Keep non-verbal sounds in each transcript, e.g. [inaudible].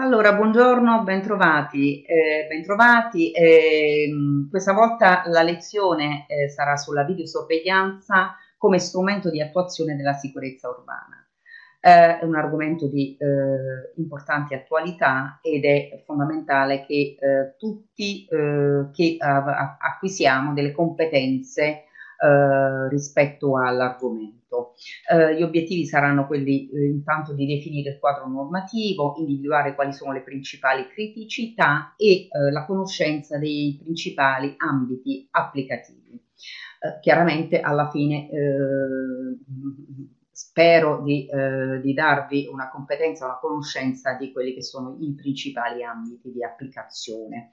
Allora, buongiorno, bentrovati. Eh, bentrovati. Eh, questa volta la lezione eh, sarà sulla videosorveglianza come strumento di attuazione della sicurezza urbana. Eh, è un argomento di eh, importante attualità ed è fondamentale che eh, tutti che acquisiamo delle competenze rispetto all'argomento. Eh, gli obiettivi saranno quelli eh, intanto di definire il quadro normativo, individuare quali sono le principali criticità e eh, la conoscenza dei principali ambiti applicativi. Eh, chiaramente alla fine eh, spero di, eh, di, darvi una competenza, una conoscenza di quelli che sono i principali ambiti di applicazione.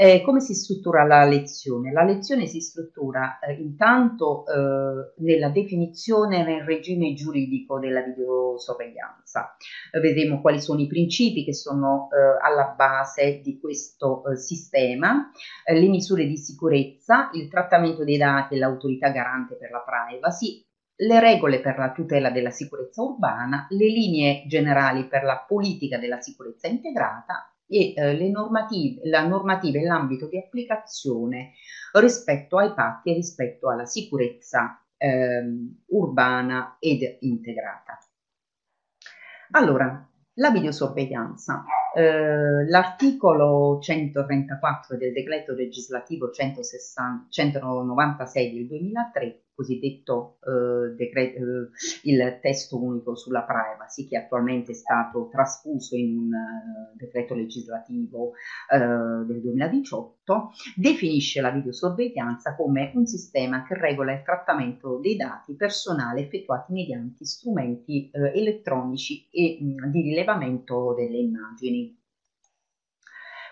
Eh, come si struttura la lezione? La lezione si struttura eh, intanto eh, nella definizione nel regime giuridico della videosorveglianza. Eh, vedremo quali sono i principi che sono eh, alla base di questo eh, sistema, le misure di sicurezza, il trattamento dei dati e l'autorità garante per la privacy, le regole per la tutela della sicurezza urbana, le linee generali per la politica della sicurezza integrata e eh, normative, la normativa e l'ambito di applicazione rispetto ai patti e rispetto alla sicurezza eh, urbana ed integrata. Allora, la videosorveglianza. Eh, l'articolo 134 del decreto legislativo 160, 196 del 2003 cosiddetto eh, decreto, eh, il testo unico sulla privacy che attualmente è stato trasfuso in un uh, decreto legislativo uh, del 2018, definisce la videosorveglianza come un sistema che regola il trattamento dei dati personali effettuati mediante strumenti uh, elettronici e mh, di rilevamento delle immagini.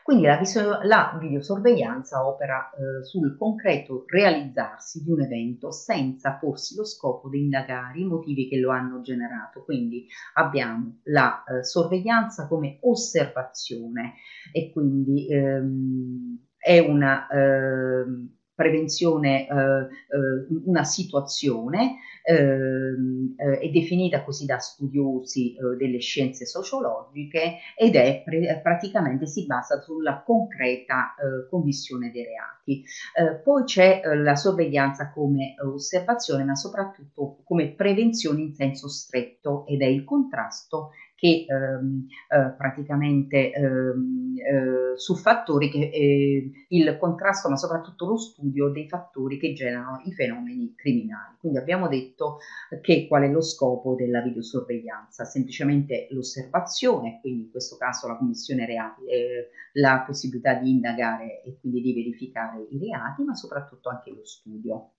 Quindi la, la videosorveglianza opera eh, sul concreto realizzarsi di un evento senza porsi lo scopo di indagare i motivi che lo hanno generato. Quindi abbiamo la eh, sorveglianza come osservazione e quindi ehm, è una ehm, prevenzione, eh, eh, una situazione è definita così da studiosi eh, delle scienze sociologiche ed è pre- praticamente si basa sulla concreta eh, commissione dei reati. Eh, poi c'è eh, la sorveglianza come osservazione, ma soprattutto come prevenzione in senso stretto ed è il contrasto che ehm, eh, praticamente ehm, eh, su fattori che eh, il contrasto, ma soprattutto lo studio dei fattori che generano i fenomeni criminali. Quindi abbiamo detto che qual è lo scopo della videosorveglianza? Semplicemente l'osservazione, quindi in questo caso la commissione reati, eh, la possibilità di indagare e quindi di verificare i reati, ma soprattutto anche lo studio.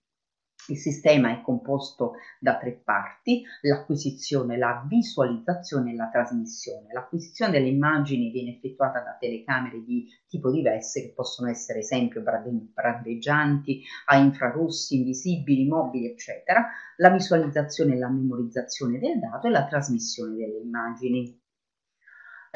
Il sistema è composto da tre parti, l'acquisizione, la visualizzazione e la trasmissione. L'acquisizione delle immagini viene effettuata da telecamere di tipo diverse che possono essere esempio brandeggianti, a infrarossi, invisibili, mobili, eccetera. La visualizzazione e la memorizzazione del dato e la trasmissione delle immagini.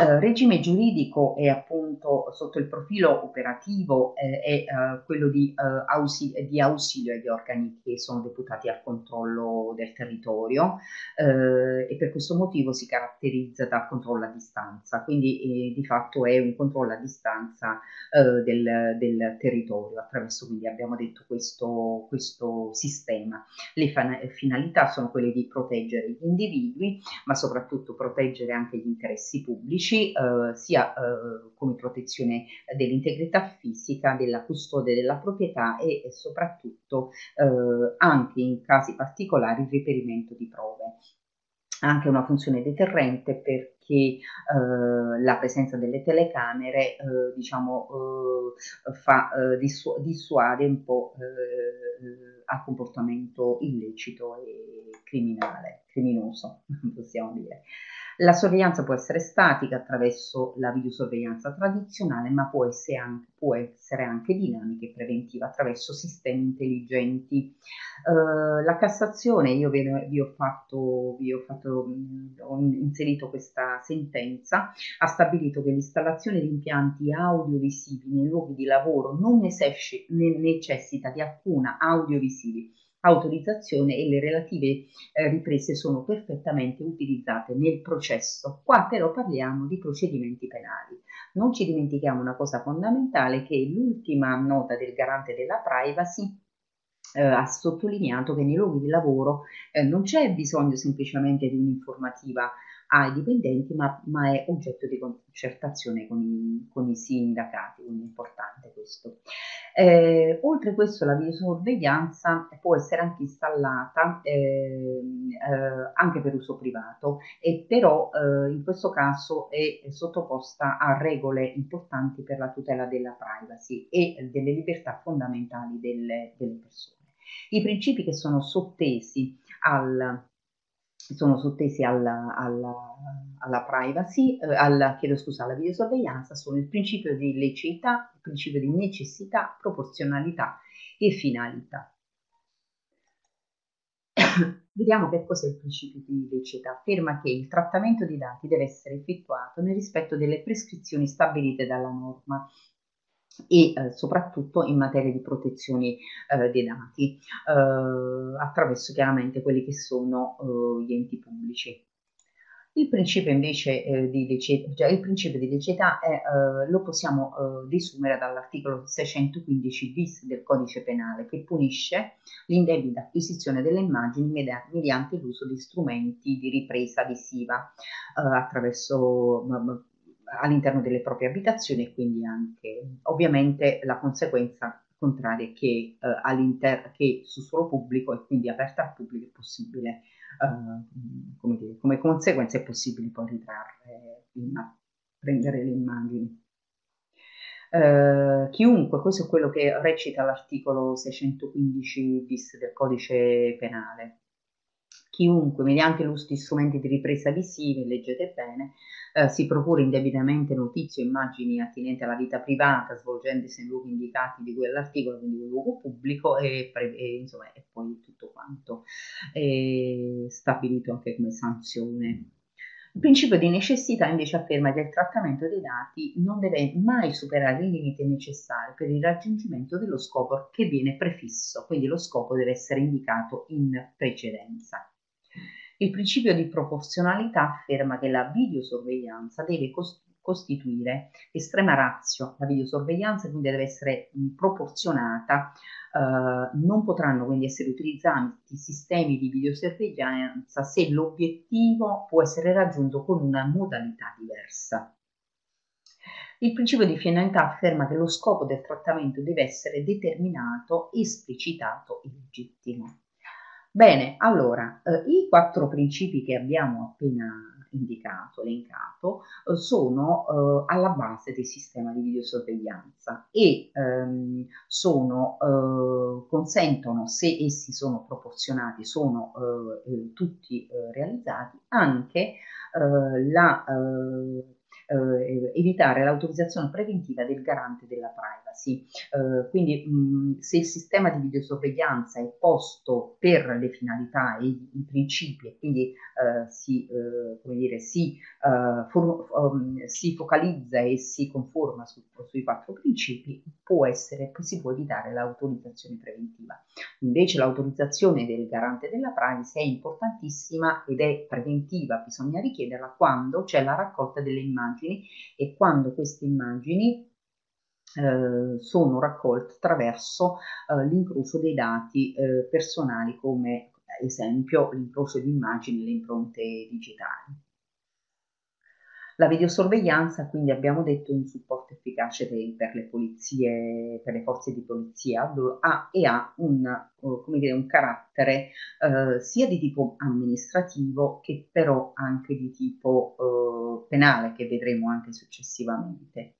Eh, regime giuridico è appunto sotto il profilo operativo eh, è eh, quello di, eh, ausilio, di, ausilio agli organi che sono deputati al controllo del territorio eh, e per questo motivo si caratterizza dal controllo a distanza, quindi di fatto è un controllo a distanza del, del, territorio attraverso, quindi abbiamo detto questo, questo sistema. Le finalità sono quelle di proteggere gli individui, ma soprattutto proteggere anche gli interessi pubblici pubblici, eh, sia eh, come protezione dell'integrità fisica, della custode della proprietà e, e soprattutto eh, anche in casi particolari il reperimento di prove. Ha anche una funzione deterrente perché eh, la presenza delle telecamere eh, diciamo, eh, fa, dissu- dissuade un po' al comportamento illecito e criminale, criminoso, [laughs] possiamo dire. La sorveglianza può essere statica attraverso la videosorveglianza tradizionale, ma può essere anche, può essere anche dinamica e preventiva attraverso sistemi intelligenti. Uh, la Cassazione, io vi, vi ho, fatto, vi ho, fatto, ho inserito questa sentenza, ha stabilito che l'installazione di impianti audiovisivi nei luoghi di lavoro non necessita di alcuna audiovisivi autorizzazione e le relative eh, riprese sono perfettamente utilizzate nel processo. Qua però parliamo di procedimenti penali. Non ci dimentichiamo una cosa fondamentale che l'ultima nota del garante della privacy eh, ha sottolineato che nei luoghi di lavoro eh, non c'è bisogno semplicemente di un'informativa ai dipendenti, ma, ma è oggetto di concertazione con i, con i sindacati, quindi è importante questo. Eh, oltre a questo la videosorveglianza può essere anche installata eh, eh, anche per uso privato e però eh, in questo caso è sottoposta a regole importanti per la tutela della privacy e delle libertà fondamentali delle, delle persone. I principi che sono sottesi al sono sottesi alla, alla, alla privacy, eh, alla, chiedo scusa, alla videosorveglianza, sono il principio di illiceità, il principio di necessità, proporzionalità e finalità. [coughs] Vediamo che cos'è il principio di illiceità. Afferma che il trattamento di dati deve essere effettuato nel rispetto delle prescrizioni stabilite dalla norma e eh, soprattutto in materia di protezione eh, dei dati eh, attraverso chiaramente quelli che sono eh, gli enti pubblici. Il principio invece eh, di liceità, cioè il principio di liceità è, eh, lo possiamo desumere dall'articolo 615 bis del codice penale che punisce l'indebita acquisizione delle immagini mediante l'uso di strumenti di ripresa visiva attraverso all'interno delle proprie abitazioni e quindi anche ovviamente la conseguenza contraria è che, eh, che su suolo pubblico e quindi aperta al pubblico è possibile, eh, come, dire, come, conseguenza è possibile poi ritrarre, prendere le immagini. Uh, chiunque, questo è quello che recita l'articolo 615 bis del codice penale, chiunque mediante l'uso di strumenti di ripresa visiva, leggete bene, eh, si procura indebitamente notizie o immagini attinenti alla vita privata svolgendosi in luoghi indicati di quell'articolo, quindi un luogo pubblico e, pre- e, insomma, e poi tutto quanto è stabilito anche come sanzione. Il principio di necessità invece afferma che il trattamento dei dati non deve mai superare il limite necessario per il raggiungimento dello scopo che viene prefisso, quindi lo scopo deve essere indicato in precedenza. Il principio di proporzionalità afferma che la videosorveglianza deve costituire estrema razio, la videosorveglianza quindi deve essere proporzionata, eh, non potranno quindi essere utilizzati sistemi di videosorveglianza se l'obiettivo può essere raggiunto con una modalità diversa. Il principio di finalità afferma che lo scopo del trattamento deve essere determinato, esplicitato e legittimo. Bene, allora, eh, i quattro principi che abbiamo appena indicato, elencato, eh, sono eh, alla base del sistema di videosorveglianza e ehm, sono, eh, consentono, se essi sono proporzionati, sono eh, eh, tutti realizzati, anche la eh, evitare l'autorizzazione preventiva del garante della privacy. Eh, quindi mh, se il sistema di videosorveglianza è posto per le finalità e i, i principi e quindi eh, si, eh, come dire, si, eh, for, um, si, focalizza e si conforma su, sui quattro principi, può essere, si può evitare l'autorizzazione preventiva. Invece l'autorizzazione del garante della privacy è importantissima ed è preventiva, bisogna richiederla quando c'è la raccolta delle immagini e quando queste immagini eh, sono raccolte attraverso eh, l'incrocio dei dati eh, personali come ad esempio l'incrocio di immagini e le impronte digitali. La videosorveglianza, quindi abbiamo detto, è un supporto efficace per, le polizie, per le forze di polizia ha, e ha un, come dire, un carattere eh, sia di tipo amministrativo che però anche di tipo eh, penale, che vedremo anche successivamente.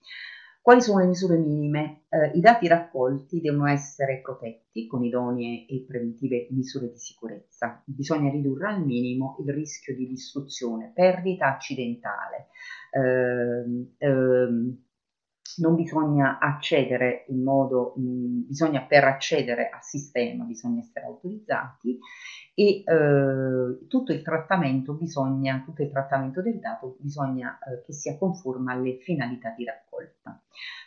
Quali sono le misure minime? Eh, I dati raccolti devono essere protetti con idonee e preventive misure di sicurezza. Bisogna ridurre al minimo il rischio di distruzione, perdita accidentale. Eh, ehm, non bisogna accedere in modo, mh, bisogna per accedere al sistema, bisogna essere autorizzati e eh, tutto il trattamento bisogna, tutto il trattamento del dato bisogna eh, che sia conforme alle finalità di raccolta.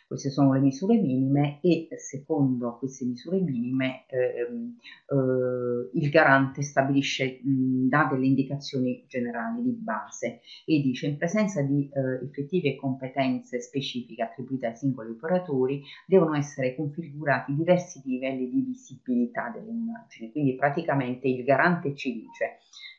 Queste sono le misure minime e secondo queste misure minime ehm, eh, il garante stabilisce, mh, dà delle indicazioni generali di base e dice in presenza di eh, effettive competenze specifiche attribuite ai singoli operatori devono essere configurati diversi livelli di visibilità delle immagini. Quindi praticamente il garante ci dice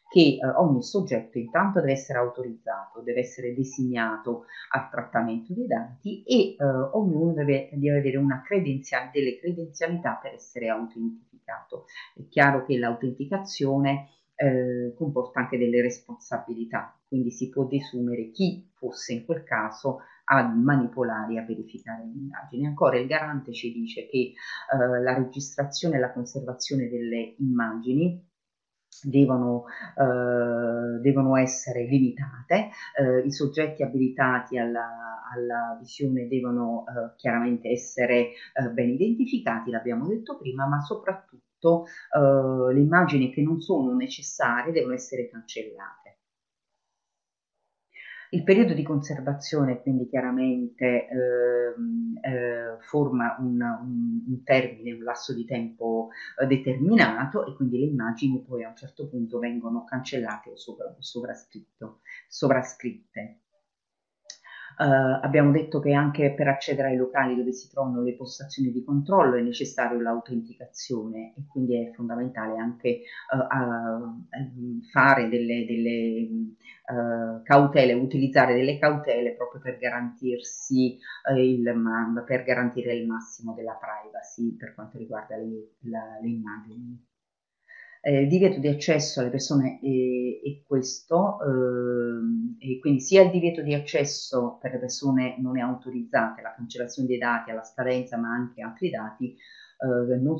che eh, ogni soggetto intanto deve essere autorizzato, deve essere designato al trattamento dei dati e eh, ognuno deve, deve avere una credenziale, delle credenzialità per essere autentificato. È chiaro che l'autenticazione eh, comporta anche delle responsabilità, quindi si può desumere chi fosse in quel caso a manipolare e a verificare le indagini. Ancora il garante ci dice che eh, la registrazione e la conservazione delle immagini Devono, eh, devono, essere limitate, eh, i soggetti abilitati alla, alla visione devono eh, chiaramente essere eh, ben identificati, l'abbiamo detto prima, ma soprattutto eh, le immagini che non sono necessarie devono essere cancellate. Il periodo di conservazione quindi chiaramente eh, eh, forma un, un, un, termine, un lasso di tempo eh, determinato e quindi le immagini poi a un certo punto vengono cancellate o sovra, sovrascritte. Uh, abbiamo detto che anche per accedere ai locali dove si trovano le postazioni di controllo è necessario l'autenticazione e quindi è fondamentale anche uh, uh, fare delle, delle cautele, utilizzare delle cautele proprio per il, per garantire il massimo della privacy per quanto riguarda le, la, le immagini eh, il divieto di accesso alle persone è, è questo, eh, quindi sia il divieto di accesso per le persone non autorizzate, la cancellazione dei dati alla scadenza, ma anche altri dati eh, non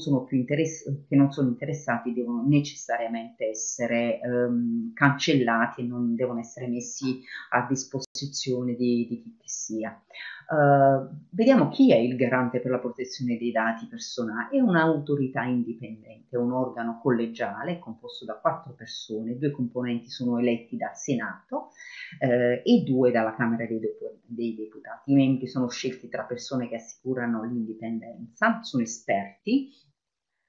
che non sono interessati devono necessariamente essere ehm, cancellati e non devono essere messi a disposizione di, di chi che sia. Uh, vediamo chi è il garante per la protezione dei dati personali. È un'autorità indipendente, un organo collegiale composto da quattro persone, due componenti sono eletti dal Senato eh, e due dalla Camera dei, dei, Deputati. I membri sono scelti tra persone che assicurano l'indipendenza, sono esperti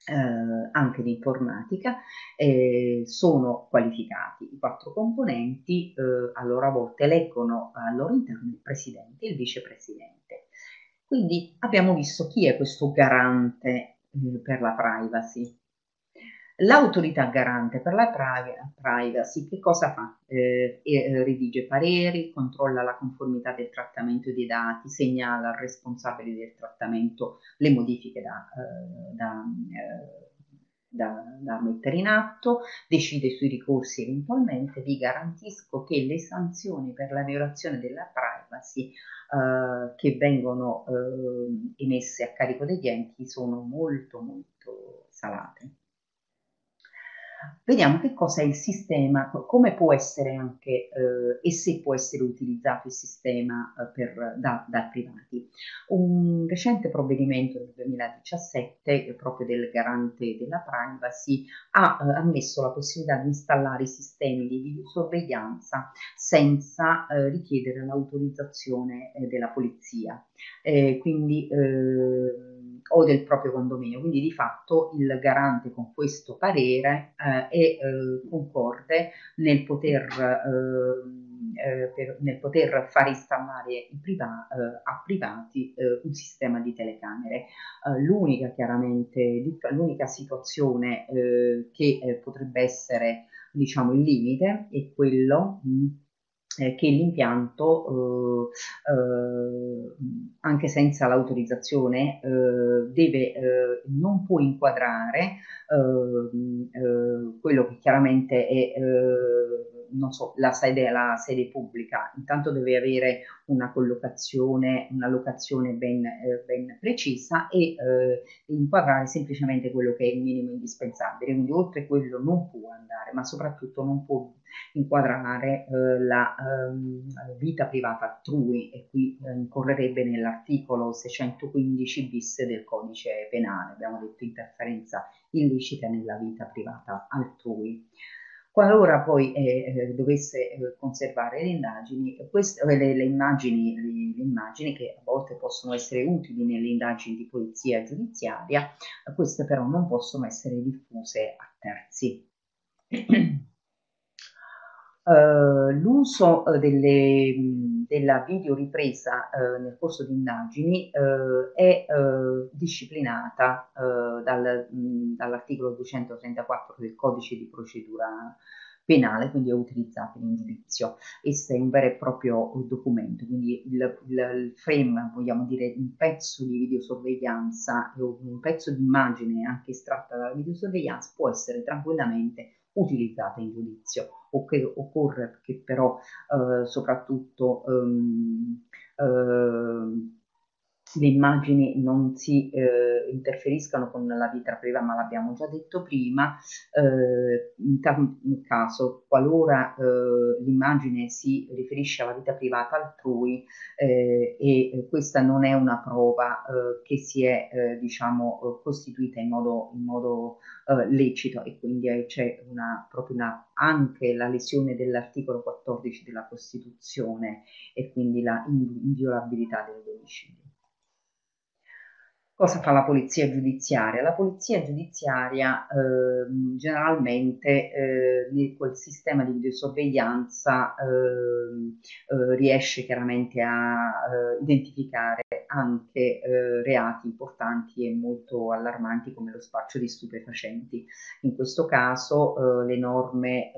eh, anche di informatica, eh, sono qualificati. I quattro componenti eh, a loro volta eleggono al loro interno il presidente e il vicepresidente. Quindi abbiamo visto chi è questo garante eh, per la privacy. L'autorità garante per la privacy che cosa fa? Eh, eh, redige pareri, controlla la conformità del trattamento dei dati, segnala al responsabile del trattamento le modifiche da, eh, da, eh, da, da, mettere in atto, decide sui ricorsi eventualmente, vi garantisco che le sanzioni per la violazione della privacy che vengono emesse a carico degli enti sono molto molto salate. Vediamo che cosa è il sistema, come può essere anche eh, e se può essere utilizzato il sistema eh, per, da, da, privati. Un recente provvedimento del 2017, eh, proprio del garante della privacy, ha eh, ammesso la possibilità di installare sistemi di videosorveglianza senza eh, richiedere l'autorizzazione eh, della polizia. Quindi o del proprio condominio. Quindi di fatto il garante con questo parere eh, è eh, concorde nel poter, eh, eh per, nel poter far installare priva, eh, a privati eh, un sistema di telecamere. l'unica chiaramente l'unica situazione che potrebbe essere diciamo il limite è quello eh, che l'impianto, eh, eh, anche senza l'autorizzazione, deve, non può inquadrare quello che chiaramente è non so, la sede, la sede pubblica, intanto deve avere una collocazione, una locazione ben, eh, ben precisa e eh, inquadrare semplicemente quello che è il minimo indispensabile, quindi oltre quello non può andare, ma soprattutto non può inquadrare eh, la ehm, vita privata altrui. E qui eh, incorrerebbe nell'articolo 615 bis del codice penale, abbiamo detto interferenza illecita nella vita privata altrui. Qualora poi eh, dovesse eh, conservare le indagini, queste, le, le, immagini, le, le, immagini, che a volte possono essere utili nelle indagini di polizia giudiziaria, queste però non possono essere diffuse a terzi. [clears throat] Uh, l'uso delle, della videoripresa uh, nel corso di indagini è disciplinata dal, dall'articolo 234 del codice di procedura penale, quindi è utilizzabile in giudizio. Questo è un vero e proprio documento, quindi il, il, il frame, vogliamo dire un pezzo di videosorveglianza o un pezzo di immagine anche estratta dalla videosorveglianza può essere tranquillamente utilizzata in giudizio. occorre che però eh, soprattutto um, uh, le immagini non si eh, interferiscano con la vita privata, ma l'abbiamo già detto prima, eh, in tal caso, qualora eh, l'immagine si riferisce alla vita privata altrui eh, e questa non è una prova eh, che si è, eh, diciamo, costituita in modo, in modo lecito e quindi c'è una, proprio una, anche la lesione dell'articolo 14 della Costituzione e quindi la inviolabilità del domicilio. Cosa fa la polizia giudiziaria? La polizia giudiziaria eh, generalmente eh, quel sistema di videosorveglianza eh, eh riesce chiaramente a eh, identificare anche eh, reati importanti e molto allarmanti come lo spaccio di stupefacenti. In questo caso le norme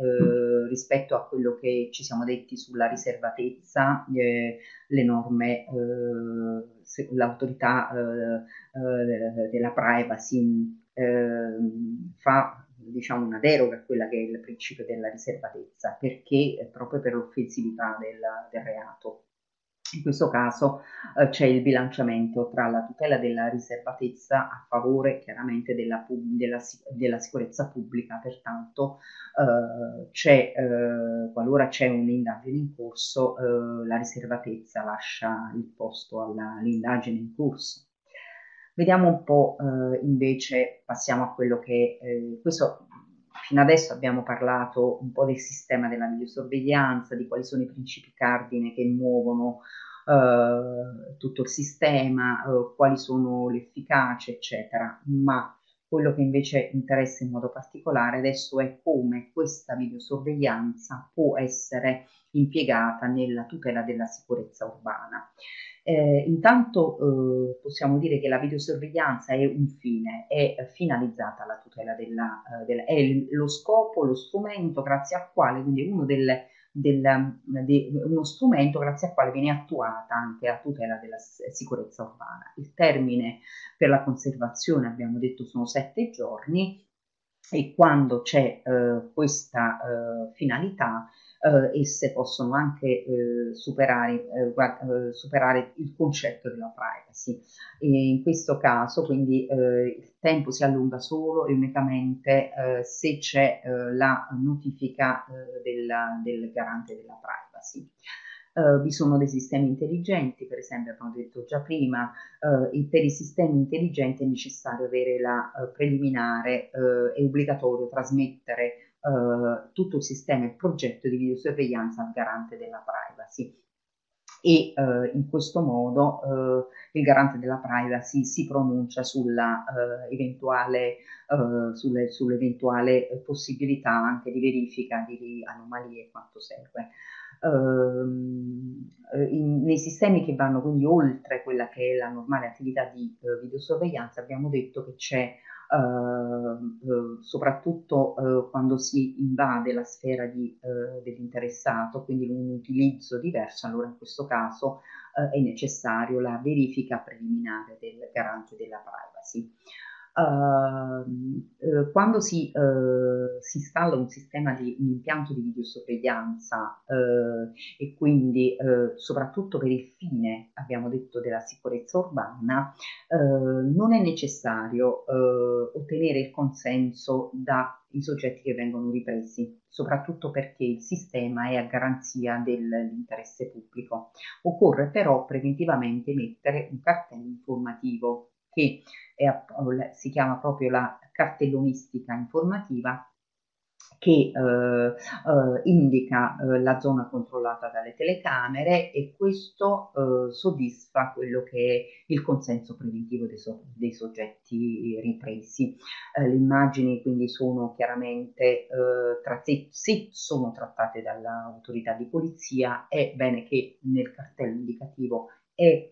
rispetto a quello che ci siamo detti sulla riservatezza, le norme l'autorità eh, eh, della privacy eh, fa diciamo una deroga a quella che è il principio della riservatezza perché proprio per l'offensività del, del reato in questo caso eh, c'è il bilanciamento tra la tutela della riservatezza a favore chiaramente della, della, della sicurezza pubblica, pertanto eh, c'è, eh, qualora c'è un'indagine in corso, eh, la riservatezza lascia il posto all'indagine in corso. Vediamo un po' eh, invece, passiamo a quello che, eh, questo Fino adesso abbiamo parlato un po' del sistema della videosorveglianza, di quali sono i principi cardine che muovono eh, tutto il sistema, eh, quali sono l'efficacia, eccetera. Ma quello che invece interessa in modo particolare adesso è come questa videosorveglianza può essere impiegata nella tutela della sicurezza urbana. Eh, intanto eh, possiamo dire che la videosorveglianza è un fine, è finalizzata alla tutela della, eh, della è lo scopo, lo strumento grazie al quale, quindi uno delle, del, di uno strumento grazie al quale viene attuata anche la tutela della sicurezza urbana. Il termine per la conservazione, abbiamo detto, sono sette giorni e quando c'è eh, questa eh, finalità eh, esse possono anche eh, superare, eh, eh, superare, il concetto della privacy. E in questo caso quindi eh, il tempo si allunga solo e unicamente se c'è la notifica della, del garante della privacy. Uh, vi sono dei sistemi intelligenti, per esempio abbiamo detto già prima, uh, per i sistemi intelligenti è necessario avere la uh, preliminare, è obbligatorio trasmettere eh, tutto il sistema e progetto di videosorveglianza al garante della privacy e eh, in questo modo eh, il garante della privacy si pronuncia sulla eh, eventuale, eh, sulle, sull'eventuale possibilità anche di verifica di anomalie e quanto serve. Ehm, in, nei sistemi che vanno quindi oltre quella che è la normale attività di eh, videosorveglianza abbiamo detto che c'è Uh, soprattutto uh, quando si invade la sfera di, uh, dell'interessato, quindi un utilizzo diverso, allora in questo caso è necessario la verifica preliminare del garante della privacy. Uh, quando si, uh, si, installa un sistema di un impianto di videosorveglianza uh, e quindi soprattutto per il fine, abbiamo detto, della sicurezza urbana, non è necessario ottenere il consenso dai soggetti che vengono ripresi, soprattutto perché il sistema è a garanzia dell'interesse pubblico. Occorre però preventivamente mettere un cartello informativo che è, si chiama proprio la cartellonistica informativa che eh, eh, indica eh, la zona controllata dalle telecamere e questo eh, soddisfa quello che è il consenso preventivo dei, so dei soggetti ripresi. Eh, le immagini quindi sono chiaramente eh, tratti, sì, sono trattate dall'autorità di polizia, è bene che nel cartello indicativo è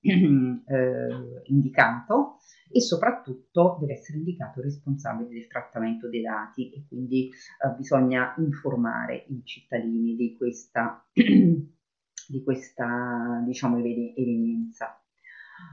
[clears throat] indicato e soprattutto deve essere indicato il responsabile del trattamento dei dati e quindi eh, bisogna informare i cittadini di questa, [clears throat] di questa diciamo, evenienza.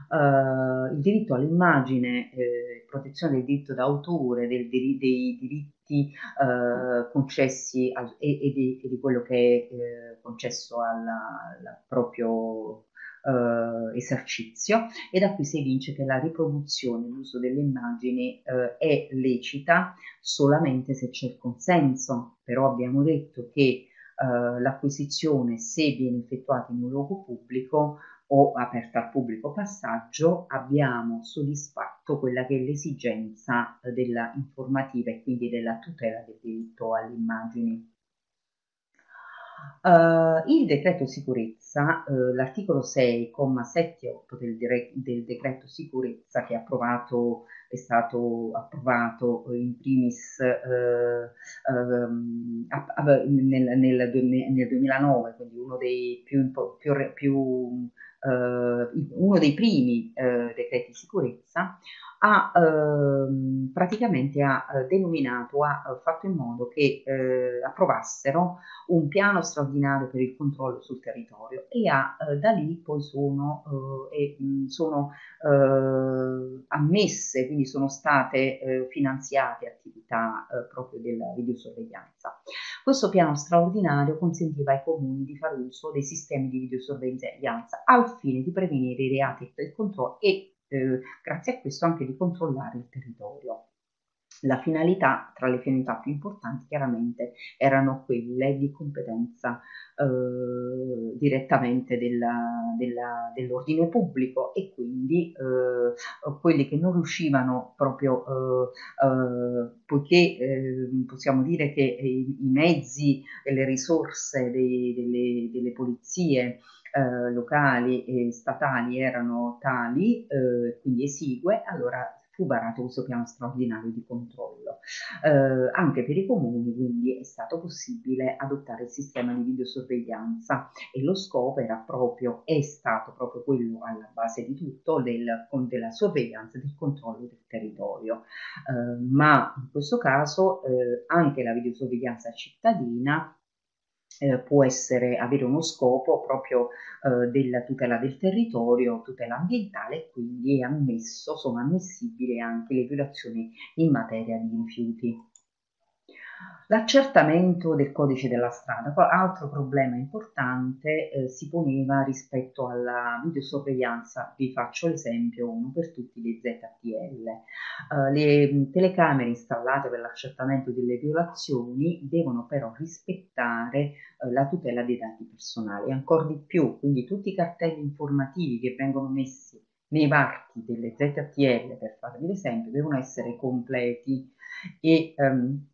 Uh, il diritto all'immagine, eh, protezione del diritto d'autore, del, dei, dei diritti uh, concessi al, e, e, di, e, di, quello che è eh, concesso al proprio eh, esercizio e da qui si evince che la riproduzione, l'uso delle immagini eh, è lecita solamente se c'è il consenso, però abbiamo detto che eh, l'acquisizione se viene effettuata in un luogo pubblico o aperta al pubblico passaggio abbiamo soddisfatto quella che è l'esigenza della informativa e quindi della tutela del diritto alle immagini. Uh, il decreto sicurezza, uh, l'articolo 6, comma 7 e 8 del, del, decreto sicurezza che è, approvato, è stato approvato in primis uh, um, nel, nel, nel, 2009, quindi uno dei più, più, più uno dei primi decreti di sicurezza, ha ehm, praticamente ha eh, denominato, ha eh, fatto in modo che eh, approvassero un piano straordinario per il controllo sul territorio e ha, eh, da lì poi sono, eh, e, sono eh, ammesse, quindi sono state finanziate attività proprio della videosorveglianza. Questo piano straordinario consentiva ai comuni di fare uso dei sistemi di videosorveglianza al fine di prevenire i reati del controllo e eh, grazie a questo anche di controllare il territorio. La finalità, tra le finalità più importanti chiaramente, erano quelle di competenza eh, direttamente della, della, dell'ordine pubblico e quindi eh, quelli che non riuscivano proprio, eh, eh poiché ehm, possiamo dire che i, i, mezzi e le risorse dei, delle, delle polizie eh, locali e statali erano tali, eh, quindi esigue, allora fu varato questo piano straordinario di controllo. Eh, anche per i comuni quindi è stato possibile adottare il sistema di videosorveglianza e lo scopo era proprio, è stato proprio quello alla base di tutto del, della sorveglianza e del controllo del territorio. Eh, ma in questo caso eh, anche la videosorveglianza cittadina eh, può essere, avere uno scopo proprio eh, della tutela del territorio, tutela ambientale e quindi ammesso, sono ammissibili anche le violazioni in materia di rifiuti. L'accertamento del codice della strada, altro problema importante eh, si poneva rispetto alla videosorveglianza, vi faccio l'esempio uno per tutti le ZTL. Eh, le telecamere installate per l'accertamento delle violazioni devono però rispettare eh, la tutela dei dati personali, ancora di più, quindi tutti i cartelli informativi che vengono messi nei varchi delle ZTL, per farvi l'esempio, devono essere completi e um,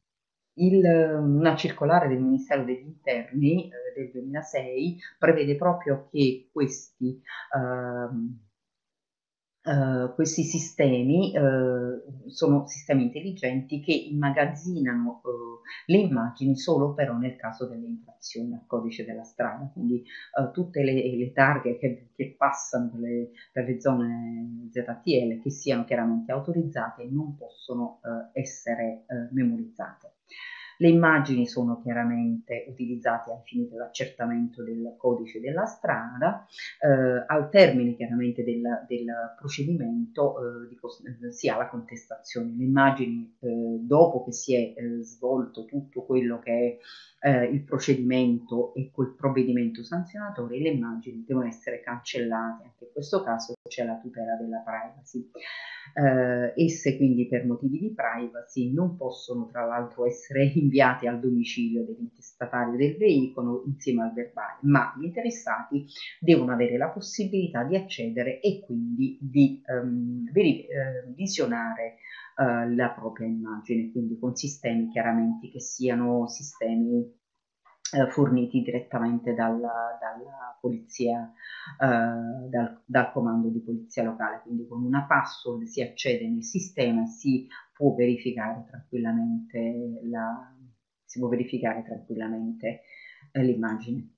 il, una circolare del Ministero degli Interni eh, del 2006 prevede proprio che questi, uh, uh, questi sistemi uh, sono sistemi intelligenti che immagazzinano le immagini solo però nel caso delle infrazioni al codice della strada, quindi tutte le, le targhe che, che passano per le, per le, zone ZTL che siano chiaramente autorizzate non possono essere memorizzate. Le immagini sono chiaramente utilizzate ai fini dell'accertamento del codice della strada, eh, al termine chiaramente del, del procedimento eh, di, eh, si ha la contestazione. Le immagini eh, dopo che si è eh, svolto tutto quello che è il procedimento e col provvedimento sanzionatorio, le immagini devono essere cancellate, anche in questo caso c'è la tutela della privacy. Eh, esse quindi per motivi di privacy non possono tra l'altro essere [laughs] inviate al domicilio dell'intestatario del veicolo insieme al verbale, ma gli interessati devono avere la possibilità di accedere e quindi di um, veri- uh, visionare eh, la propria immagine, quindi con sistemi chiaramente che siano sistemi eh, forniti direttamente dalla, dalla polizia, eh, dal, dal, comando di polizia locale, quindi con una password si accede nel sistema e si può verificare tranquillamente la, si può verificare tranquillamente eh, l'immagine.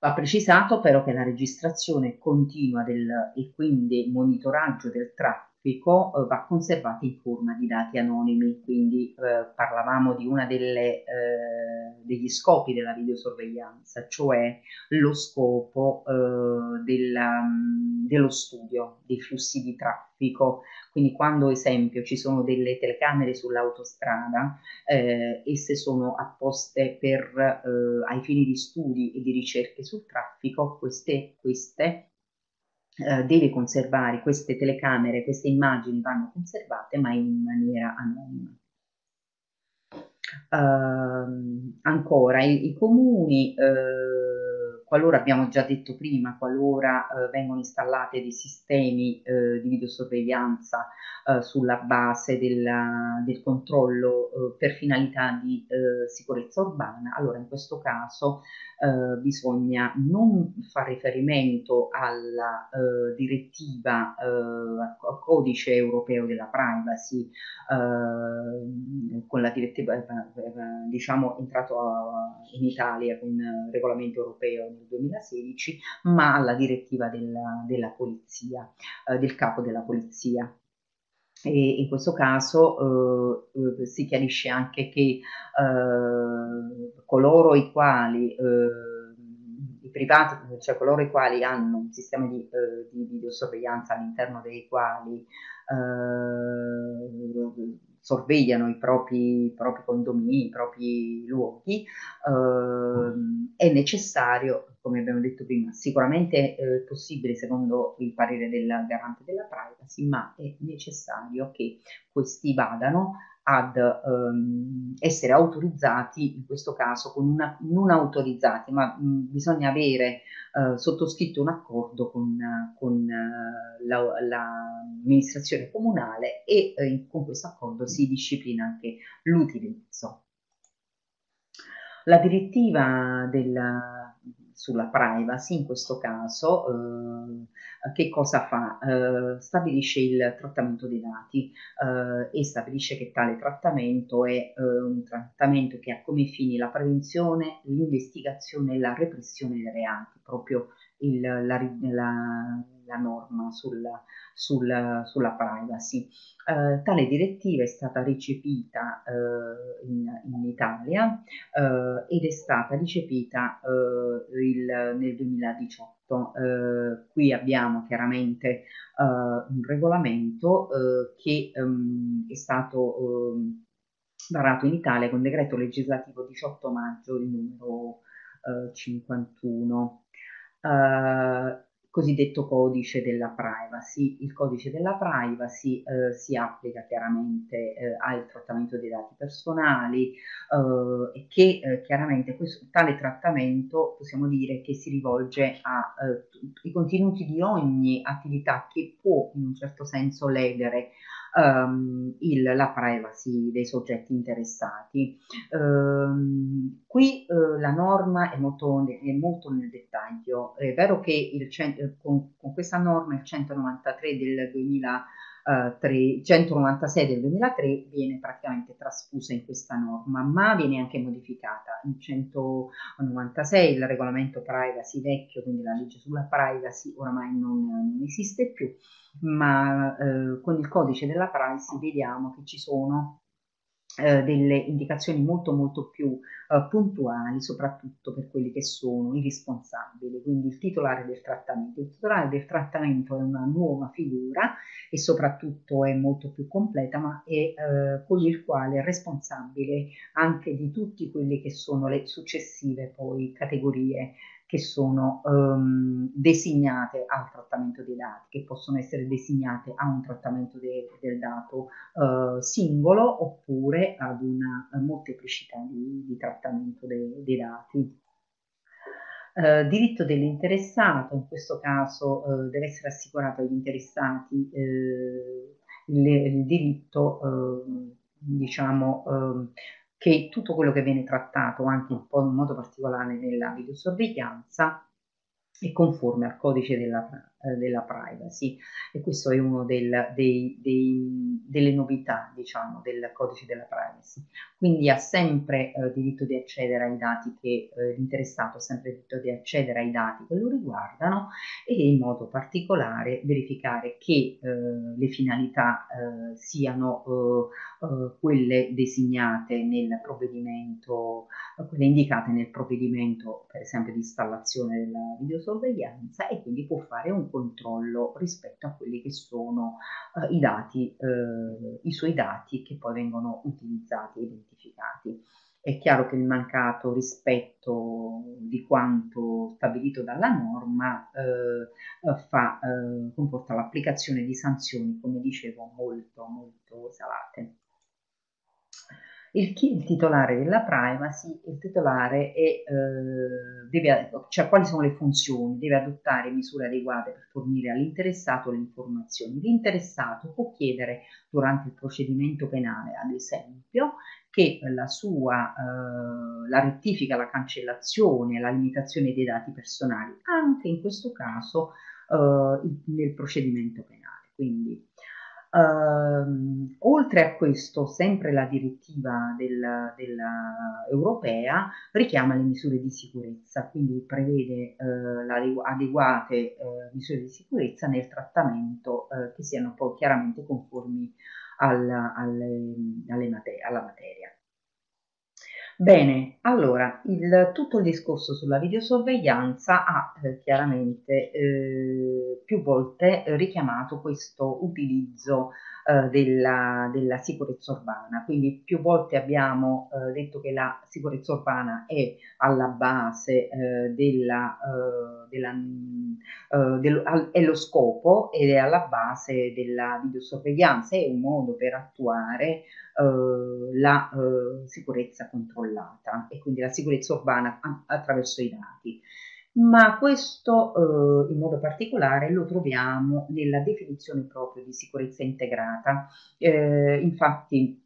Va precisato però che la registrazione continua del, e quindi monitoraggio del traffico traffico eh, va conservato in forma di dati anonimi, quindi eh, parlavamo di uno eh, degli scopi della videosorveglianza, cioè lo scopo eh, della, dello studio dei flussi di traffico. Quindi quando, esempio, ci sono delle telecamere sull'autostrada, eh, esse sono apposte per, eh, ai fini di studi e di ricerche sul traffico, queste, queste eh, deve conservare queste telecamere, queste immagini vanno conservate ma in maniera anonima. Uh, ancora, i, i comuni, uh, qualora abbiamo già detto prima, qualora uh, vengono installate dei sistemi di videosorveglianza sulla base della, del controllo per finalità di sicurezza urbana, allora in questo caso eh, bisogna non fare riferimento alla eh, direttiva, eh, al codice europeo della privacy, eh, con la direttiva, eh, diciamo, entrato in Italia con il regolamento europeo nel 2016, ma alla direttiva della, della polizia, del capo della polizia. E in questo caso eh, si chiarisce anche che eh, coloro i quali, eh, privati, cioè coloro i quali hanno un sistema di, eh, di videosorveglianza all'interno dei quali eh, sorvegliano i propri, i propri, condomini, i propri luoghi, eh, è necessario, come abbiamo detto prima, sicuramente è eh, possibile secondo il parere del garante della privacy, ma è necessario che questi vadano ad ehm, essere autorizzati, in questo caso con una, non autorizzati, ma mh, bisogna avere eh, sottoscritto un accordo con, con eh, l'amministrazione la, comunale e eh, con questo accordo si disciplina anche l'utilizzo. La direttiva della, sulla privacy in questo caso eh, che cosa fa? Eh, stabilisce il trattamento dei dati eh, e stabilisce che tale trattamento è eh, un trattamento che ha come fini la prevenzione, l'investigazione e la repressione dei reati, proprio il, la, la, la, norma sulla, sul, sulla privacy. Eh, tale direttiva è stata recepita eh, in, in, Italia eh, ed è stata recepita eh, il, nel 2018. Eh, qui abbiamo chiaramente eh, un regolamento che um, è stato um, varato in Italia con decreto legislativo 18 maggio il numero 51. Uh, cosiddetto codice della privacy. Il codice della privacy eh, si applica chiaramente eh, al trattamento dei dati personali eh, e che eh, chiaramente questo, tale trattamento possiamo dire che si rivolge ai eh, contenuti di ogni attività che può in un certo senso ledere um, il, la privacy dei soggetti interessati. Um, qui uh, la norma è molto, è molto, nel dettaglio. È vero che il, con, con, questa norma il 193 del 2000 3, 196 del 2003 viene praticamente trasfusa in questa norma, ma viene anche modificata. In 196 il regolamento privacy vecchio, quindi la legge sulla privacy, oramai non, non esiste più, ma eh, con il codice della privacy vediamo che ci sono eh, delle indicazioni molto molto più eh, puntuali, soprattutto per quelli che sono i responsabili, quindi il titolare del trattamento. Il titolare del trattamento è una nuova figura e soprattutto è molto più completa, ma è eh, colui il quale è responsabile anche di tutte quelle che sono le successive poi categorie che sono um, designate al trattamento dei dati, che possono essere designate a un trattamento de, del dato uh, singolo oppure ad una molteplicità di, di trattamento de, dei dati. Uh, diritto dell'interessato, in questo caso uh, deve essere assicurato agli interessati il, il diritto, eh, diciamo, eh, che tutto quello che viene trattato anche in, in modo particolare nella videosorveglianza è conforme al codice della, eh, della privacy. E questo è uno del, dei, dei, delle novità diciamo del codice della privacy. Quindi ha sempre eh, diritto di accedere ai dati che eh, l'interessato ha sempre diritto di accedere ai dati che lo riguardano e in modo particolare verificare che eh, le finalità eh, siano eh, quelle designate nel provvedimento quelle indicate nel provvedimento per esempio di installazione della videosorveglianza e quindi può fare un controllo rispetto a quelli che sono eh, i dati, eh, i suoi dati che poi vengono utilizzati e identificati. È chiaro che il mancato rispetto di quanto stabilito dalla norma eh, fa, eh, comporta l'applicazione di sanzioni, come dicevo, molto, molto salate. Il, il titolare della privacy, il titolare è, eh, deve, cioè quali sono le funzioni, deve adottare misure adeguate per fornire all'interessato le informazioni. L'interessato può chiedere durante il procedimento penale, ad esempio, che la sua eh, la rettifica, la cancellazione, la limitazione dei dati personali, anche in questo caso eh, nel procedimento penale. Quindi Uh, oltre a questo, sempre la direttiva del, della europea richiama le misure di sicurezza, quindi prevede uh, adeguate uh, misure di sicurezza nel trattamento eh, che siano poi chiaramente conformi al, alle, alle mater alla materia. Bene, allora, il, tutto il discorso sulla videosorveglianza ha eh, chiaramente eh, più volte richiamato questo utilizzo eh, della, della, sicurezza urbana, quindi più volte abbiamo eh, detto che la sicurezza urbana è alla base eh, della, eh, della del, è lo scopo ed è alla base della videosorveglianza, è un modo per attuare la sicurezza controllata e quindi la sicurezza urbana attraverso i dati ma questo eh, in modo particolare lo troviamo nella definizione proprio di sicurezza integrata. Eh, infatti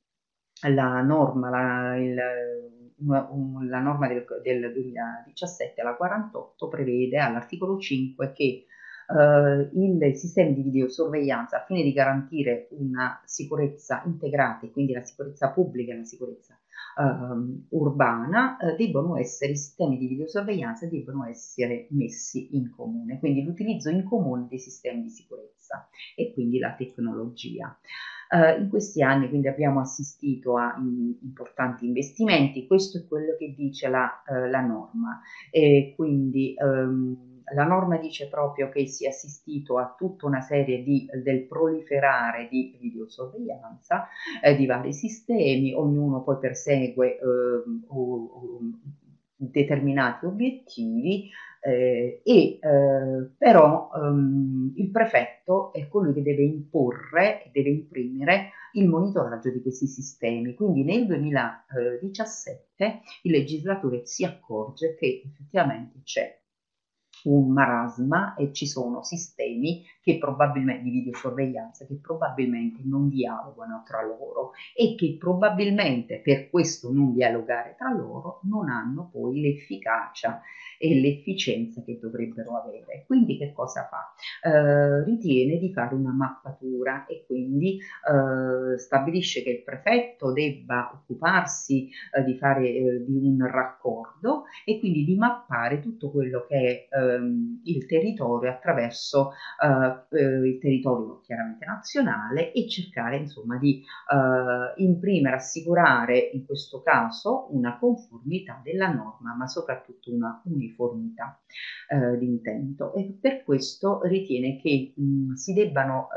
la norma, la, il, la norma del, del, 2017, la 48, prevede all'articolo 5 che eh, il sistema di videosorveglianza a fine di garantire una sicurezza integrata, quindi la sicurezza pubblica e la sicurezza uh, urbana, uh, debbono essere, i sistemi di videosorveglianza debbono essere messi in comune, quindi l'utilizzo in comune dei sistemi di sicurezza e quindi la tecnologia. Uh, in questi anni quindi abbiamo assistito a in, importanti investimenti, questo è quello che dice la, uh, la norma. E quindi um, la norma dice proprio che si è assistito a tutta una serie di, del proliferare di videosorveglianza eh, di vari sistemi, ognuno poi persegue eh, determinati obiettivi eh, e eh, però um, il prefetto è colui che deve imporre, deve imprimere il monitoraggio di questi sistemi. Quindi nel 2017 il legislatore si accorge che effettivamente c'è un marasma e ci sono sistemi che probabilmente di videosorveglianza che probabilmente non dialogano tra loro e che probabilmente per questo non dialogare tra loro non hanno poi l'efficacia e l'efficienza che dovrebbero avere. Quindi che cosa fa? Eh, ritiene di fare una mappatura e quindi eh, stabilisce che il prefetto debba occuparsi eh, di fare eh, di un raccordo e quindi di mappare tutto quello che è ehm, il territorio attraverso eh, eh, il territorio chiaramente nazionale e cercare insomma di eh, imprimere, assicurare in questo caso una conformità della norma ma soprattutto una uniformità di intento. E per questo ritiene che mh, si debbano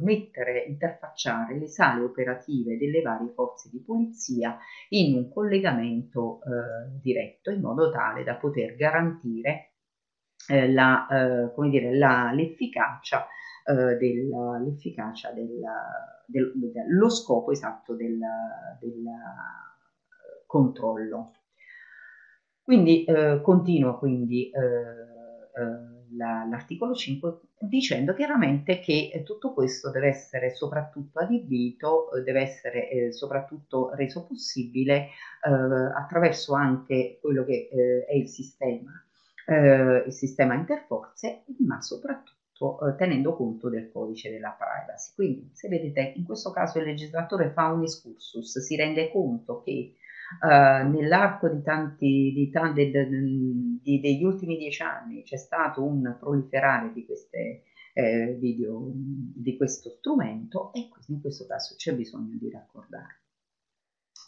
mettere, interfacciare le sale operative delle varie forze di polizia in un collegamento eh, diretto in modo tale da poter garantire eh, la, eh, come dire, la, l'efficacia, eh, del, l'efficacia del, del, dello scopo esatto del, del controllo. Quindi eh, continua quindi eh, l'articolo 5 dicendo chiaramente che tutto questo deve essere soprattutto adibito, deve essere eh, soprattutto reso possibile eh, attraverso anche quello che eh, è il sistema, il sistema interforze, ma soprattutto tenendo conto del codice della privacy. Quindi, se vedete, in questo caso il legislatore fa un excursus, si rende conto che Uh, nell'arco di tanti, di tanti de, de, degli ultimi dieci anni c'è stato un proliferare di queste eh, video di questo strumento e in questo caso c'è bisogno di raccordare.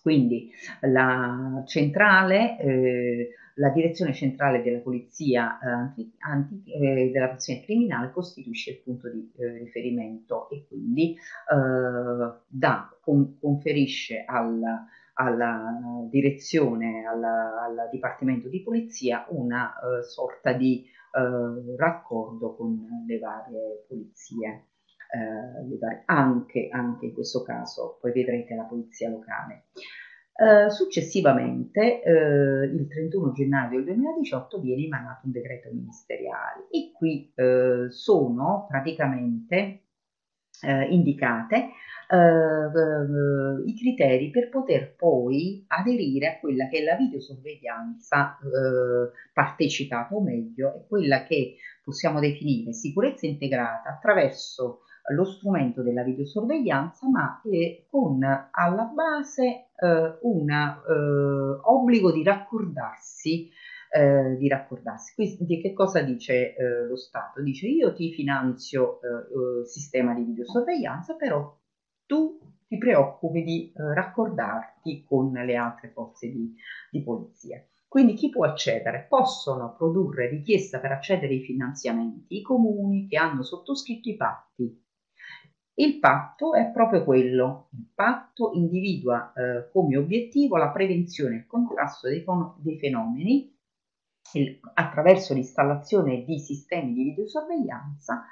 Quindi la centrale, eh, la direzione centrale della polizia, eh, anti, eh, della polizia criminale costituisce il punto di eh, riferimento e quindi eh, da, con, conferisce alla, alla direzione, alla, al dipartimento di polizia una uh, sorta di uh, raccordo con le varie polizie, anche, anche, in questo caso, poi vedrete la polizia locale. Successivamente, il 31 gennaio del 2018, viene emanato un decreto ministeriale e qui sono praticamente indicate eh, i criteri per poter poi aderire a quella che è la videosorveglianza eh, partecipata o meglio è quella che possiamo definire sicurezza integrata attraverso lo strumento della videosorveglianza ma con alla base eh, un eh, obbligo di raccordarsi eh, di raccordarsi. Quindi che cosa dice eh, lo Stato? Dice io ti finanzio eh, eh sistema di videosorveglianza, però tu ti preoccupi di eh, raccordarti con le altre forze di, di polizia. Quindi chi può accedere? Possono produrre richiesta per accedere ai finanziamenti i comuni che hanno sottoscritto i patti. Il patto è proprio quello. Il patto individua eh, come obiettivo la prevenzione e il contrasto dei, dei fenomeni il, attraverso l'installazione di sistemi di videosorveglianza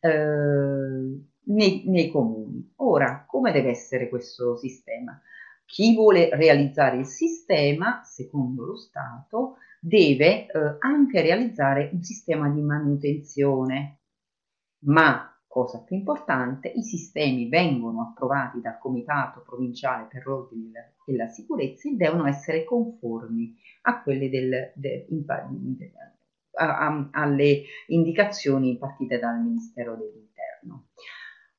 eh, nei, nei comuni. Ora, come deve essere questo sistema? Chi vuole realizzare il sistema, secondo lo Stato, deve eh, anche realizzare un sistema di manutenzione, ma cosa più importante, i sistemi vengono approvati dal Comitato Provinciale per l'Ordine e la Sicurezza e devono essere conformi a quelle del, de, in, a, a, alle indicazioni partite dal Ministero dell'Interno.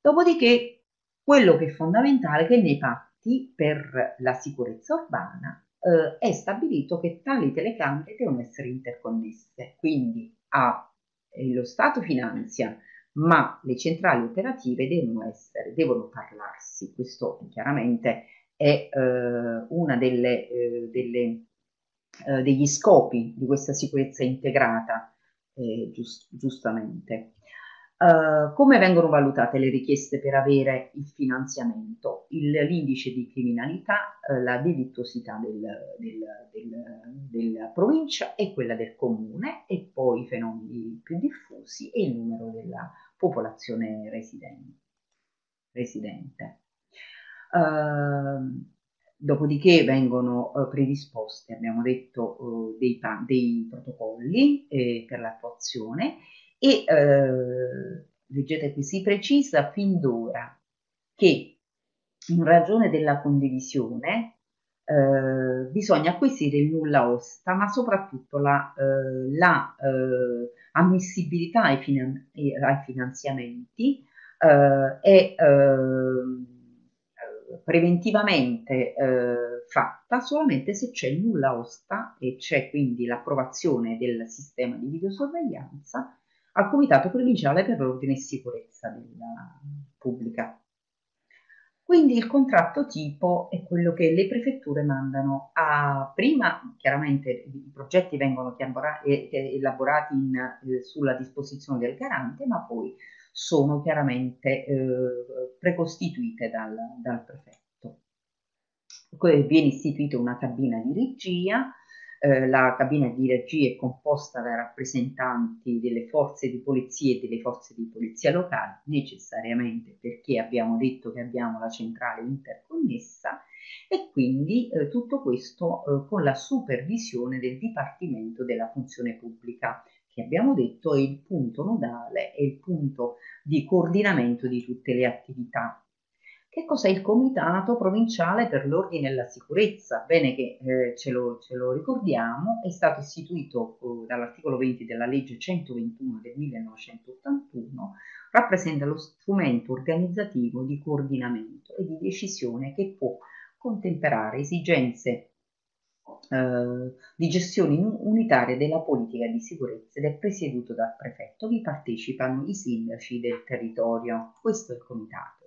Dopodiché, quello che è fondamentale è che nei patti per la sicurezza urbana eh, è stabilito che tali telecamere devono essere interconnesse, quindi a, eh, lo Stato finanzia, ma le centrali operative devono, essere, devono parlarsi. Questo chiaramente è eh, uno eh, eh, degli scopi di questa sicurezza integrata, eh, giust, giustamente. Uh, come vengono valutate le richieste per avere il finanziamento? L'indice di criminalità, uh, la delittuosità del, del, del, della provincia e quella del comune e poi i fenomeni più diffusi e il numero della popolazione residente. Uh, dopodiché vengono predisposti, abbiamo detto, dei, dei, protocolli eh, per l'attuazione e eh, leggete qui, si precisa fin d'ora che in ragione della condivisione eh, bisogna acquisire il nulla osta, ma soprattutto la, eh, la eh, ammissibilità ai, finan- ai finanziamenti eh, è eh, preventivamente fatta solamente se c'è il nulla osta e c'è quindi l'approvazione del sistema di videosorveglianza al Comitato Provinciale per l'Ordine e Sicurezza della Pubblica. Quindi il contratto tipo è quello che le prefetture mandano a prima, chiaramente i progetti vengono elaborati in, eh, sulla disposizione del garante, ma poi sono chiaramente eh, precostituite dal, dal prefetto. Viene istituita una cabina di regia eh, la cabina di regia è composta da rappresentanti delle forze di polizia e delle forze di polizia locali, necessariamente perché abbiamo detto che abbiamo la centrale interconnessa e quindi eh, tutto questo eh, con la supervisione del Dipartimento della Funzione Pubblica che abbiamo detto è il punto nodale, è il punto di coordinamento di tutte le attività. Che cos'è il Comitato Provinciale per l'Ordine e la Sicurezza? Bene che eh, ce, lo, ce, lo, ricordiamo, è stato istituito eh, dall'articolo 20 della legge 121 del 1981, rappresenta lo strumento organizzativo di coordinamento e di decisione che può contemperare esigenze eh, di gestione unitaria della politica di sicurezza ed è presieduto dal prefetto. Vi partecipano i sindaci del territorio. Questo è il comitato.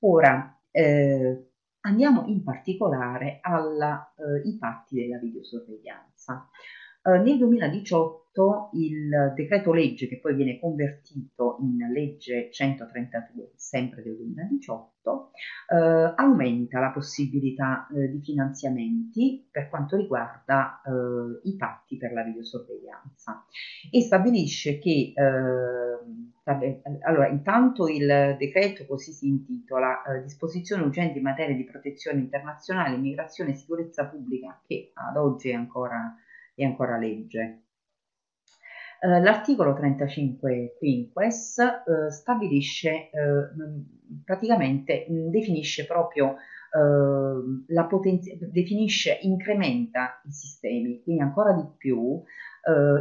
Ora, eh, andiamo in particolare ai eh, patti della videosorveglianza. Eh, nel 2018 il decreto legge che poi viene convertito in legge 132, sempre del 2018, eh, aumenta la possibilità eh, di finanziamenti per quanto riguarda eh, i patti per la videosorveglianza e stabilisce che eh, allora, intanto il decreto così si intitola eh, Disposizioni urgenti in materia di protezione internazionale, immigrazione e sicurezza pubblica, che ad oggi è ancora è ancora legge. Uh, l'articolo 35 quinques uh, stabilisce, uh, praticamente mh, definisce proprio la potenza, definisce, incrementa i sistemi, quindi ancora di più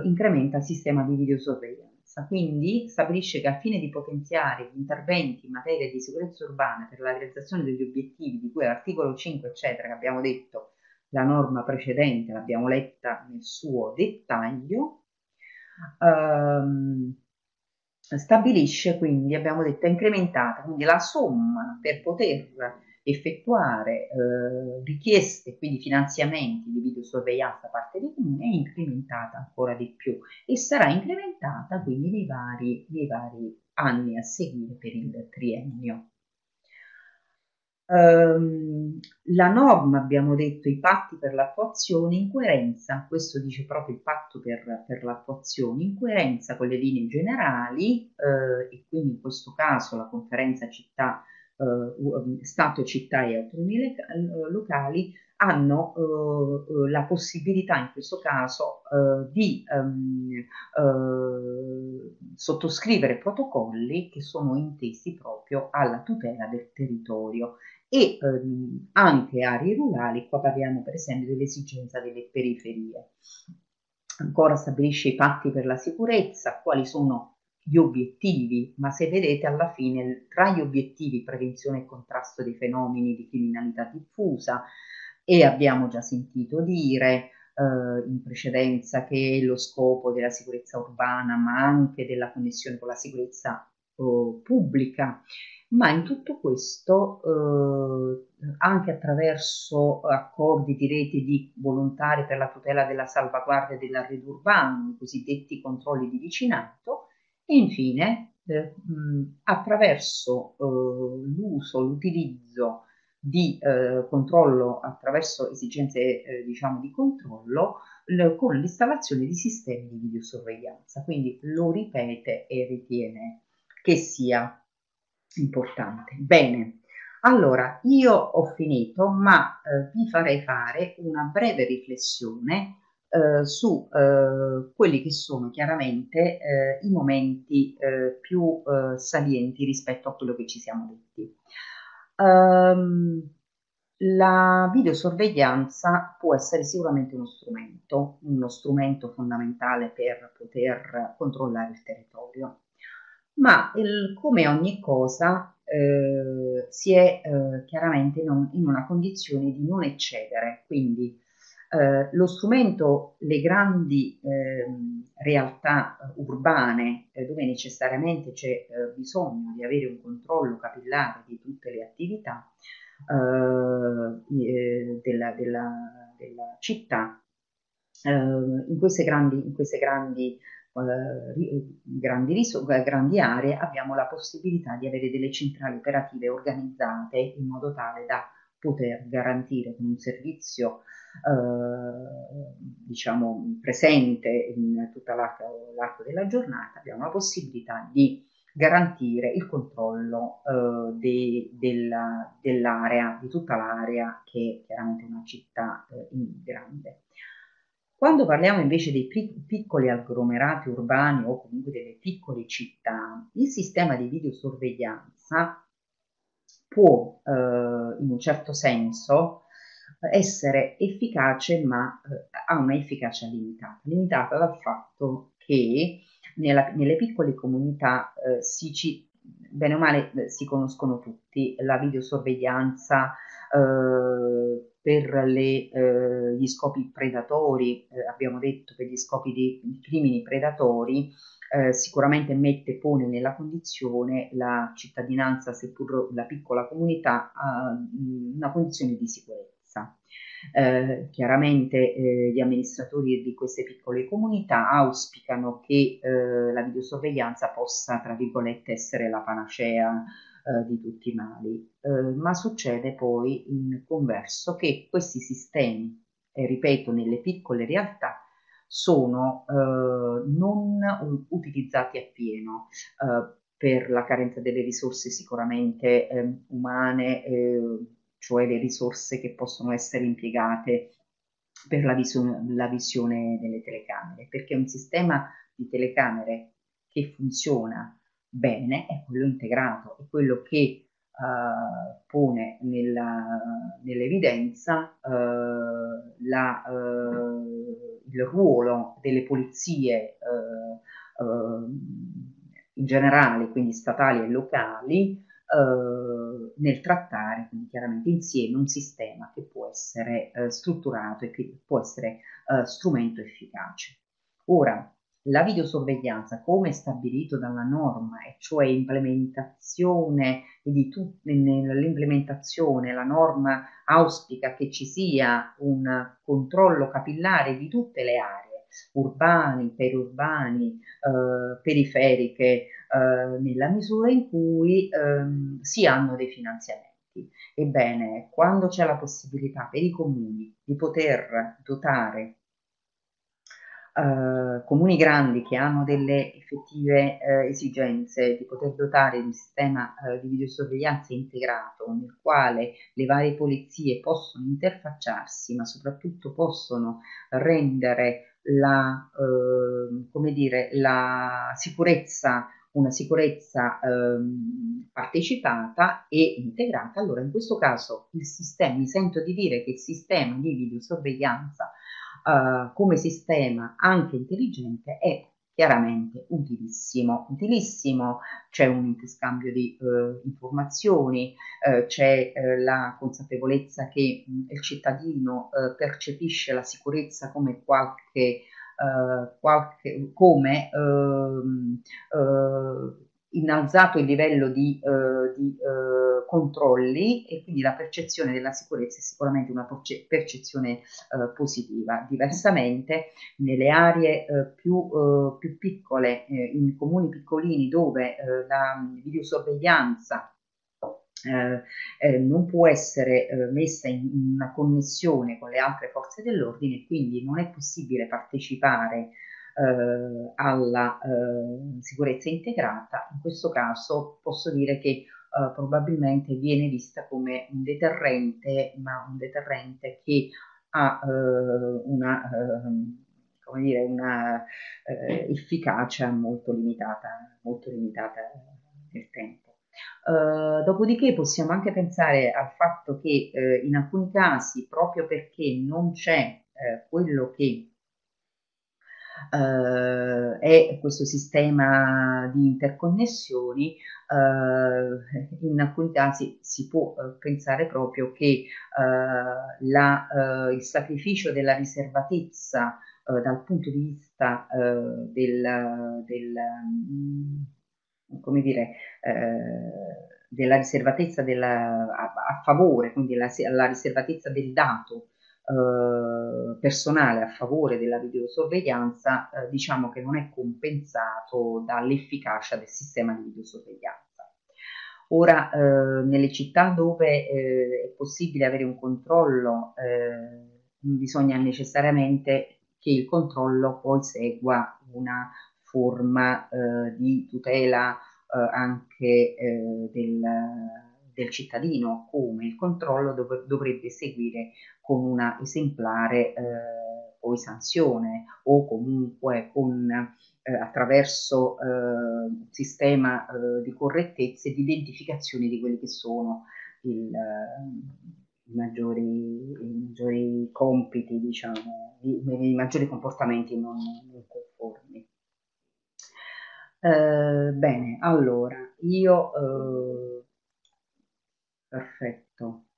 incrementa il sistema di videosorveglianza. Quindi stabilisce che al fine di potenziare gli interventi in materia di sicurezza urbana per la realizzazione degli obiettivi di cui all'articolo 5, eccetera, che abbiamo detto, la norma precedente l'abbiamo letta nel suo dettaglio, ehm, stabilisce quindi, abbiamo detto, è incrementata, quindi la somma per poter effettuare eh, richieste, quindi finanziamenti di videosorveglianza da parte dei comuni è incrementata ancora di più e sarà incrementata quindi nei vari, nei vari anni a seguire per il triennio. Um, la norma, abbiamo detto, i patti per l'attuazione in coerenza, questo dice proprio il patto per, per l'attuazione, in coerenza con le linee generali eh, e quindi in questo caso la conferenza città, eh, Stato, città e autonomie locali hanno eh, la possibilità in questo caso eh, di ehm, eh, sottoscrivere protocolli che sono intesi proprio alla tutela del territorio e ehm, anche aree rurali, qua parliamo per esempio dell'esigenza delle periferie. Ancora stabilisce i patti per la sicurezza, quali sono gli obiettivi, ma se vedete alla fine tra gli obiettivi prevenzione e contrasto dei fenomeni di criminalità diffusa e abbiamo già sentito dire eh, in precedenza che lo scopo della sicurezza urbana ma anche della connessione con la sicurezza eh, pubblica ma in tutto questo eh, anche attraverso accordi di rete di volontari per la tutela della salvaguardia dell'arredo urbano, i cosiddetti controlli di vicinato, e infine eh, attraverso eh, l'uso, l'utilizzo di eh, controllo attraverso esigenze eh, diciamo di controllo l- con l'installazione di sistemi di videosorveglianza. Quindi lo ripete e ritiene che sia importante. Bene, allora io ho finito, ma eh, vi farei fare una breve riflessione eh, su eh, quelli che sono chiaramente eh, i momenti eh, più eh, salienti rispetto a quello che ci siamo detti. Um, la videosorveglianza può essere sicuramente uno strumento, uno strumento fondamentale per poter controllare il territorio ma il, come ogni cosa eh, si è eh, chiaramente non, in una condizione di non eccedere, quindi eh, lo strumento, le grandi ehm, realtà urbane eh, dove necessariamente c'è eh, bisogno di avere un controllo capillare di tutte le attività eh, della, della, della, città, in queste grandi, in queste grandi eh, grandi, eh, grandi aree abbiamo la possibilità di avere delle centrali operative organizzate in modo tale da poter garantire un servizio eh, diciamo presente in tutto l'arco, l'arco, della giornata abbiamo la possibilità di garantire il controllo eh, de, della, dell'area, di tutta l'area che è chiaramente una città eh, grande. Quando parliamo invece dei piccoli agglomerati urbani o comunque delle piccole città, il sistema di videosorveglianza può eh, in un certo senso essere efficace ma eh, ha una efficacia limitata, limitata dal fatto che nella, nelle piccole comunità eh, si, ci, bene o male eh, si conoscono tutti, la videosorveglianza eh, per le, eh, gli scopi predatori, eh, abbiamo detto per gli scopi di, di crimini predatori, eh, sicuramente mette, pone nella condizione la cittadinanza, seppur la piccola comunità, a una condizione di sicurezza. Eh, chiaramente eh, gli amministratori di queste piccole comunità auspicano che eh, la videosorveglianza possa, tra virgolette, essere la panacea eh, di tutti i mali, eh, ma succede poi in converso che questi sistemi, ripeto, nelle piccole realtà, sono eh, non utilizzati appieno. Per la carenza delle risorse sicuramente ehm, umane cioè le risorse che possono essere impiegate per la, visione, la visione delle telecamere, perché un sistema di telecamere che funziona bene è quello integrato, è quello che Uh, pone nella, nell'evidenza uh, la, uh, il ruolo delle polizie in generale, quindi statali e locali, nel trattare, quindi chiaramente insieme, un sistema che può essere strutturato e che può essere strumento efficace. Ora, la videosorveglianza, come stabilito dalla norma, e cioè implementazione di tut- nell'implementazione, la norma auspica che ci sia un controllo capillare di tutte le aree urbani, periurbani, eh, periferiche, eh, nella misura in cui ehm, si hanno dei finanziamenti. Ebbene, quando c'è la possibilità per i comuni di poter dotare Uh, comuni grandi che hanno delle effettive uh, esigenze di poter dotare di un sistema uh, di videosorveglianza integrato nel quale le varie polizie possono interfacciarsi ma soprattutto possono rendere la, eh, come dire, la sicurezza, una sicurezza eh, partecipata e integrata, allora in questo caso il sistema, mi sento di dire che il sistema di videosorveglianza eh, come sistema anche intelligente è chiaramente utilissimo, utilissimo, c'è un interscambio di eh, informazioni, eh, c'è eh, la consapevolezza che mh, il cittadino eh, percepisce la sicurezza come qualche, eh, qualche come ehm, eh, innalzato il livello di, eh, di eh, controlli e quindi la percezione della sicurezza è sicuramente una percezione eh, positiva. Diversamente nelle aree eh, più, eh, più, piccole, eh, in comuni piccolini dove la videosorveglianza eh, non può essere eh, messa in, in, una connessione con le altre forze dell'ordine, quindi non è possibile partecipare eh, alla eh, sicurezza integrata, in questo caso posso dire che eh, probabilmente viene vista come un deterrente, ma un deterrente che ha eh, una, ehm, come dire, una eh, efficacia molto limitata, molto limitata nel tempo. Uh, dopodiché possiamo anche pensare al fatto che uh, in alcuni casi, proprio perché non c'è uh, quello che eh, è questo sistema di interconnessioni, eh, in alcuni casi si può eh, pensare proprio che eh, la, eh, il sacrificio della riservatezza dal punto di vista del, del mm, come dire, della riservatezza della, a, a, favore, quindi la, la riservatezza del dato eh, personale a favore della videosorveglianza, eh, diciamo che non è compensato dall'efficacia del sistema di videosorveglianza. Ora, eh, nelle città dove eh, è possibile avere un controllo, eh, bisogna necessariamente che il controllo poi segua una forma di tutela anche del del cittadino come il controllo dov- dovrebbe seguire con una esemplare eh, poi sanzione o comunque con, eh, attraverso eh, un sistema eh, di correttezze di identificazione di quelli che sono il, i, maggiori, i, maggiori, compiti, diciamo, i, i maggiori comportamenti non, non conformi. Eh, bene, allora, io... Eh, perfetto.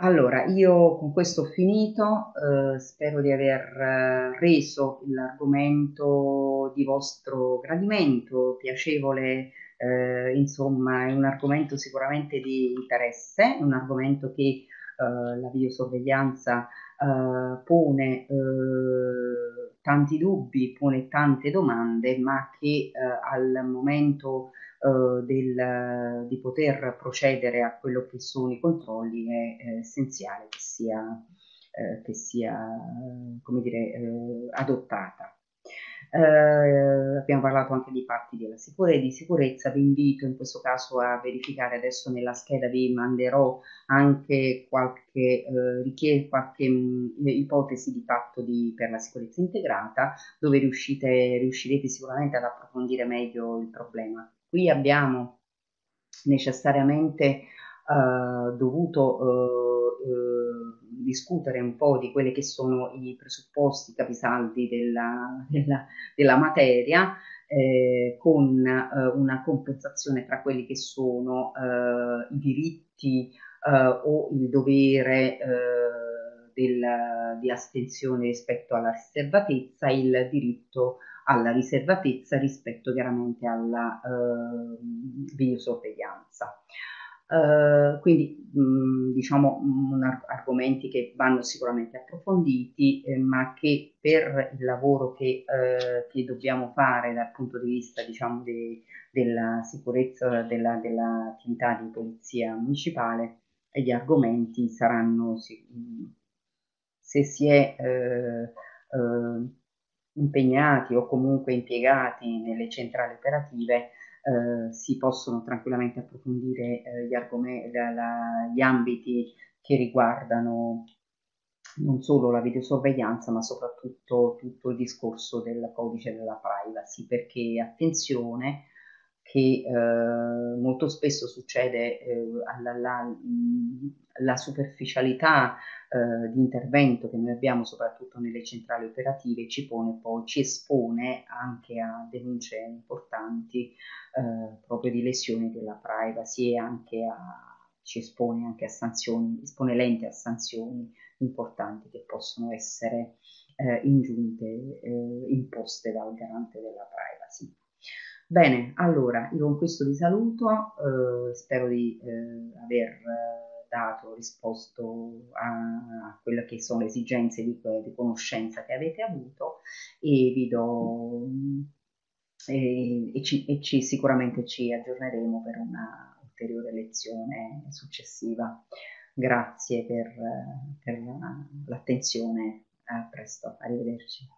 Allora, io con questo ho finito, eh, spero di aver eh, reso l'argomento di vostro gradimento, piacevole, eh, insomma è un argomento sicuramente di interesse, un argomento che eh, la videosorveglianza eh, pone tanti dubbi, pone tante domande, ma che al momento eh, del, di poter procedere a quello che sono i controlli è, è essenziale che sia, eh, che sia come dire, eh, adottata. Uh, abbiamo parlato anche di parti della sicurezza, di sicurezza, vi invito in questo caso a verificare adesso nella scheda vi manderò anche qualche, uh, qualche mh, ipotesi di patto di, per la sicurezza integrata dove riuscite, riuscirete sicuramente ad approfondire meglio il problema. Qui abbiamo necessariamente uh, dovuto uh, uh, discutere un po' di quelli che sono i presupposti capisaldi della, [laughs] della, della materia eh, con una compensazione tra quelli che sono i diritti o il dovere del, di astensione rispetto alla riservatezza, il diritto alla riservatezza rispetto chiaramente alla eh, videosorveglianza. Uh, quindi mh, diciamo mh, argomenti che vanno sicuramente approfonditi, eh, ma che per il lavoro che, eh, che, dobbiamo fare dal punto di vista diciamo, de, della sicurezza della, dell'attività di polizia municipale, gli argomenti saranno, se, se si è eh, eh impegnati o comunque impiegati nelle centrali operative eh, si possono tranquillamente approfondire eh, gli, argomenti, la, la, gli ambiti che riguardano non solo la videosorveglianza ma soprattutto tutto il discorso del codice della privacy perché attenzione che eh, molto spesso succede eh, alla, alla, la superficialità eh, di intervento che noi abbiamo soprattutto nelle centrali operative ci pone poi, ci espone anche a denunce importanti eh, proprio di lesioni della privacy e anche a, ci espone anche a sanzioni, espone l'ente a sanzioni importanti che possono essere eh, ingiunte, eh, imposte dal garante della privacy. Bene, allora io con questo vi saluto, eh, spero di eh, aver dato, risposto a, a, quelle che sono le esigenze di, di, conoscenza che avete avuto e vi do e, e, ci, e ci, sicuramente ci aggiorneremo per una ulteriore lezione successiva. Grazie per, per l'attenzione, a presto, arrivederci.